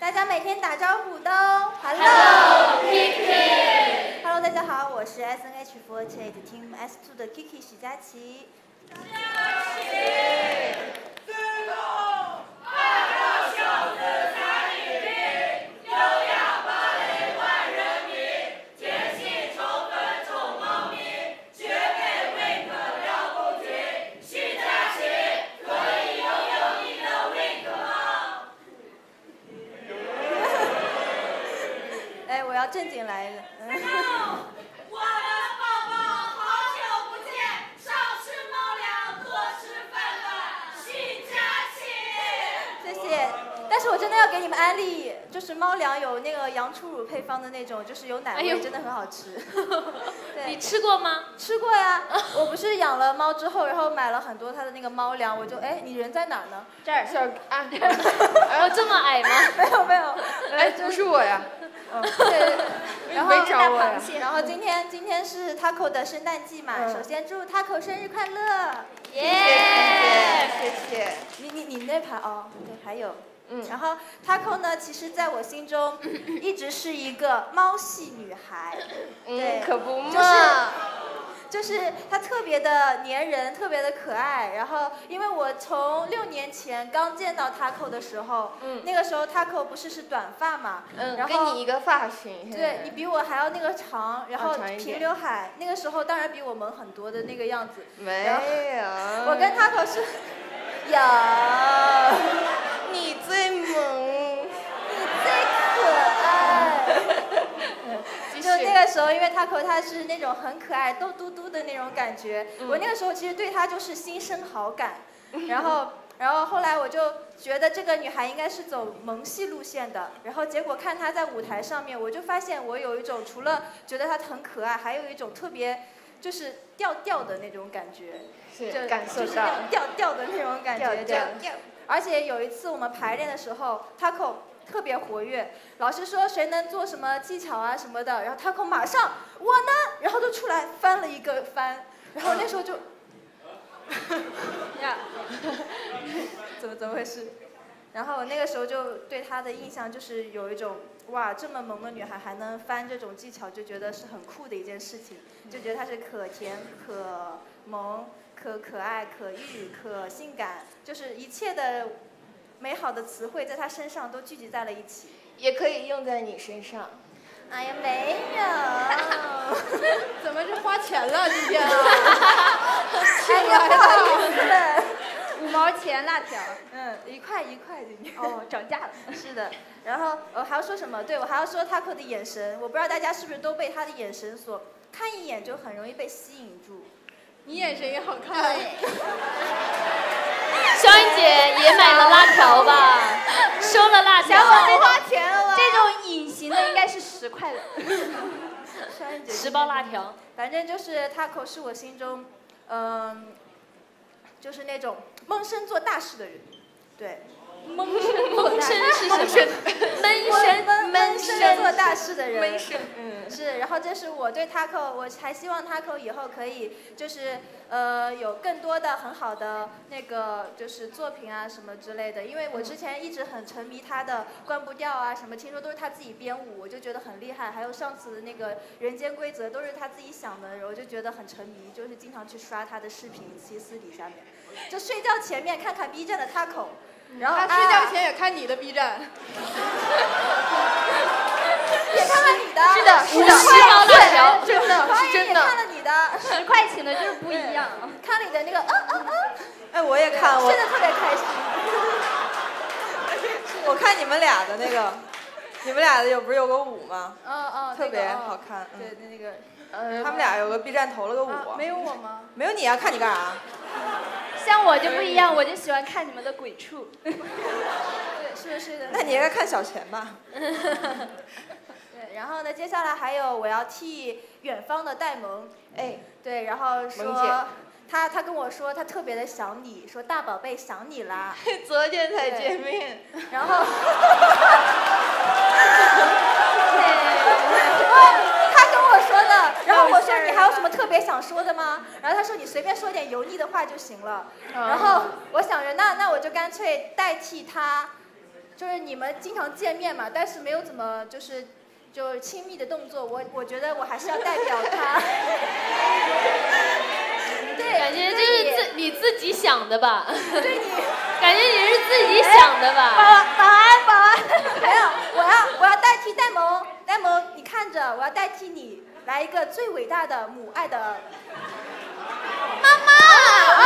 大家每天打招呼都 Hello Kiki。Hello，大家好，我是 S N H 4 8 Team S Two 的 Kiki 许佳琪。哎，我要正经来的。我的宝宝，好久不见，少吃猫粮，多吃饭了，徐佳琪。谢谢。但是我真的要给你们安利，就是猫粮有那个羊初乳配方的那种，就是有奶味，哎真的很好吃。你，吃过吗？吃过呀。我不是养了猫之后，然后买了很多它的那个猫粮，我就哎，你人在哪儿呢？这儿。小啊，我 这么矮吗？没有没有。哎，不是我呀，对，然后没找我呀。然后今天今天是 Taco 的圣诞季嘛，嗯首先祝 Taco 生日快乐。耶！谢谢。你你你那排哦，对，还有。嗯然后 Taco 呢，其实在我心中一直是一个猫系女孩，对嗯，可不就是嘛。就是他特别的粘人，特别的可爱。然后，因为我从六年前刚见到 Taco 的时候，嗯那个时候 Taco 不是是短发嘛，嗯，然后跟你一个发型。对你比我还要那个长，然后平刘海，那个时候当然比我萌很多的那个样子。没有。我跟 Taco 是 有。你最萌。最可爱。那时候，因为 Taco 他是那种很可爱、逗嘟嘟的那种感觉，我那个时候其实对他就是心生好感，然后。然后后来我就觉得这个女孩应该是走萌系路线的，然后结果看她在舞台上面，我就发现我有一种除了觉得她很可爱，还有一种特别就是调调的那种感觉，就是感受就是那到种调调的那种感觉，调调。而且有一次我们排练的时候，Taco 特别活跃，老师说谁能做什么技巧啊什么的，然后 Taco 马上我呢，然后就出来翻了一个翻，然后那时候就，呀，怎么怎么回事？然后我那个时候就对她的印象就是有一种哇，这么萌的女孩还能翻这种技巧，就觉得是很酷的一件事情，就觉得她是可甜可萌。可可爱、可欲、可性感，就是一切的美好的词汇在他身上都聚集在了一起。也可以用在你身上。哎呀，没有，怎么是花钱了今天啊？哎呀，不好意思，五毛钱辣条。嗯，一块一块的。哦，涨价了。是的，然后我还要说什么？对我还要说 Taco 的眼神，我不知道大家是不是都被他的眼神所看一眼就很容易被吸引住。你眼神也好看。肖英姐也买了辣条吧？收了辣条。不花钱了？这种隐形的应该是十块的。双人姐十包辣条。反正就是 Taco 是我心中，嗯、就是那种闷声做大事的人，对。闷声，闷声是什么？做大事的人，嗯是。然后这是我对 Taco，我还希望 Taco 以后可以就是呃有更多的很好的那个就是作品啊什么之类的，因为我之前一直很沉迷他的关不掉啊什么，听说都是他自己编舞，我就觉得很厉害。还有上次的那个人间规则都是他自己想的，我就觉得很沉迷，就是经常去刷他的视频，其实私底下面，就睡觉前面看看 B 站的 Taco。然后他睡啊觉前也看你的 B 站。也看了你的，是的是的十包辣条。真的是真也看。了你的，十块钱的就是不一样。看了你的那个，嗯嗯嗯，哎，我也看，我真的特别开心。我看你们俩的那个，你们俩的有不是有个舞吗？嗯嗯，特别好看嗯对，那个呃他们俩有个 B 站投了个舞，啊没有我吗？没有你啊？看你干啥？像我就不一样，我就喜欢看你们的鬼畜。对，是的，是的。那你应该看小钱吧？对，然后呢，接下来还有我要替远方的戴萌，哎，对，然后说他他跟我说他特别的想你，说大宝贝想你啦，昨天才见面。然后。他跟我说的，然后我说你还有什么特别想说的吗？然后他说你随便说点油腻的话就行了。然后我想着那那我就干脆代替他，就是你们经常见面嘛，但是没有怎么就是就亲密的动作，我我觉得我还是要代表他。对，感觉就是自你自己想的吧？对你。感觉你是自己想的保吧？保，保安，保安，还有，我要我要代替戴萌，戴萌，你看着，我要代替你来一个最伟大的母爱的妈妈啊！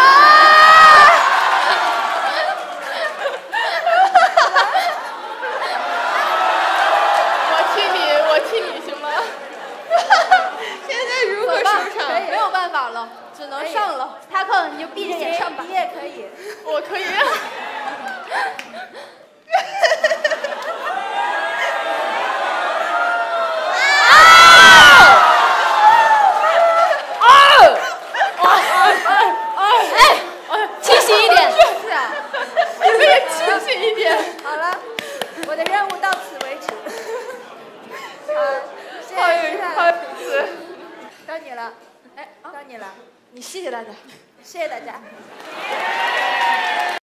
我替你，我替你行吗？现在如何收场？可以没有办法了，只能上了。塔克，你就闭着眼上吧你。也可以。我可以。清醒一点。是啊，你可以清醒一点。好了，我的任务到此为止。好，谢好谢。到你了，你了你谢谢大家。谢谢大家。